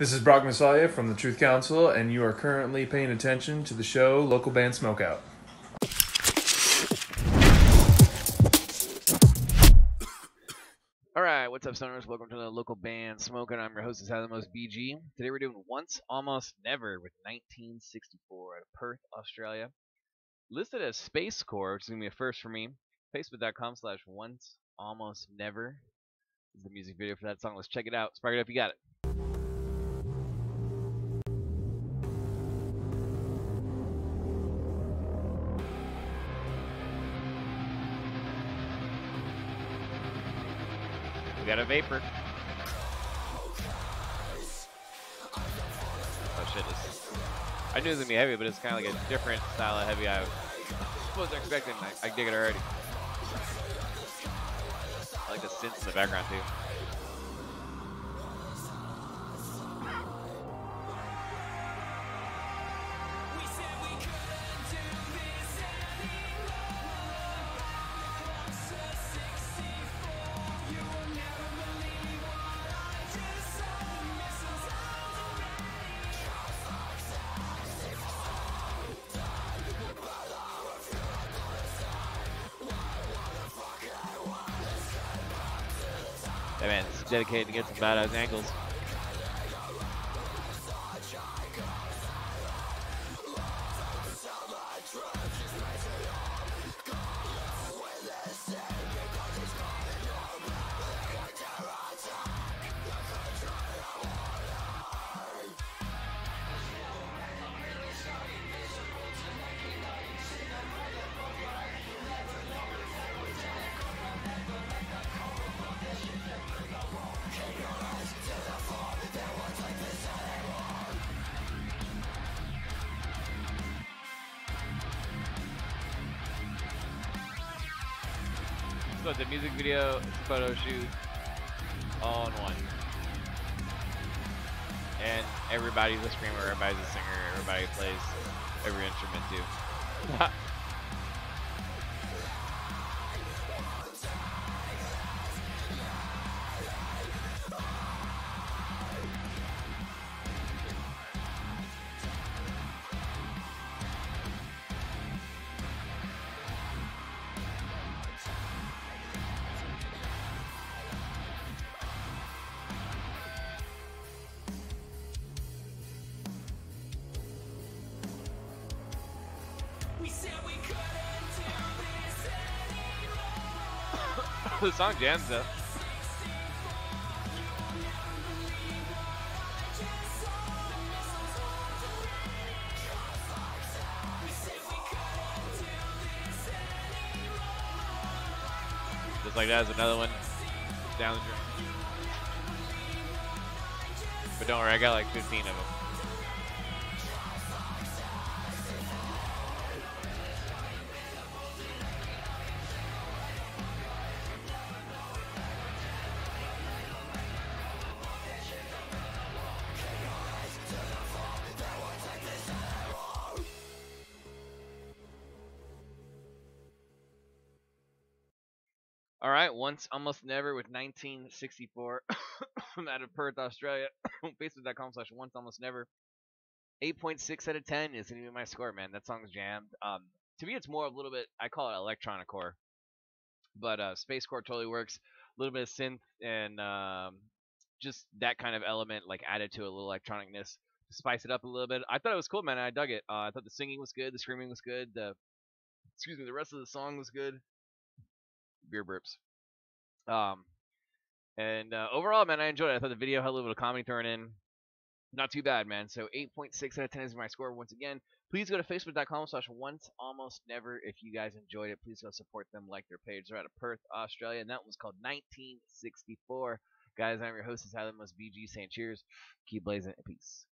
This is Brock Masalia from the Truth Council, and you are currently paying attention to the show Local Band Smokeout. All right, what's up, stoners? Welcome to the local band Smokeout. I'm your host, is Most BG. Today we're doing Once Almost Never with 1964 out of Perth, Australia. Listed as Space Core, which is gonna be a first for me. Facebook.com slash Once Almost Never is the music video for that song. Let's check it out. Spark it up, you got it. Got a vapor. Oh shit, this I knew it was gonna be heavy, but it's kind of like a different style of heavy I wasn't expecting. I, I dig it already. I like the synths in the background too. That man's dedicated to get some badass angles. So it's a music video, photo shoot, all in one. And everybody's a screamer, everybody's a singer, everybody plays every instrument too. song jams though. Just like that is another one down the drain. But don't worry, I got like 15 of them. All right, once almost never with 1964 out of Perth, Australia. Facebook.com slash once almost never. 8.6 out of 10 is gonna be my score, man. That song's jammed. Um, to me, it's more of a little bit. I call it electronic core, but uh, space core totally works. A little bit of synth and um, just that kind of element, like added to a little electronicness to spice it up a little bit. I thought it was cool, man. I dug it. Uh, I thought the singing was good, the screaming was good, the excuse me, the rest of the song was good beer burps. Um, and uh, overall, man, I enjoyed it. I thought the video had a little bit of comedy thrown in. Not too bad, man. So 8.6 out of 10 is my score once again. Please go to facebook.com slash once almost never if you guys enjoyed it. Please go support them, like their page. They're out of Perth, Australia, and that one's called 1964. Guys, I'm your host, is Most BG saying cheers. Keep blazing. Peace.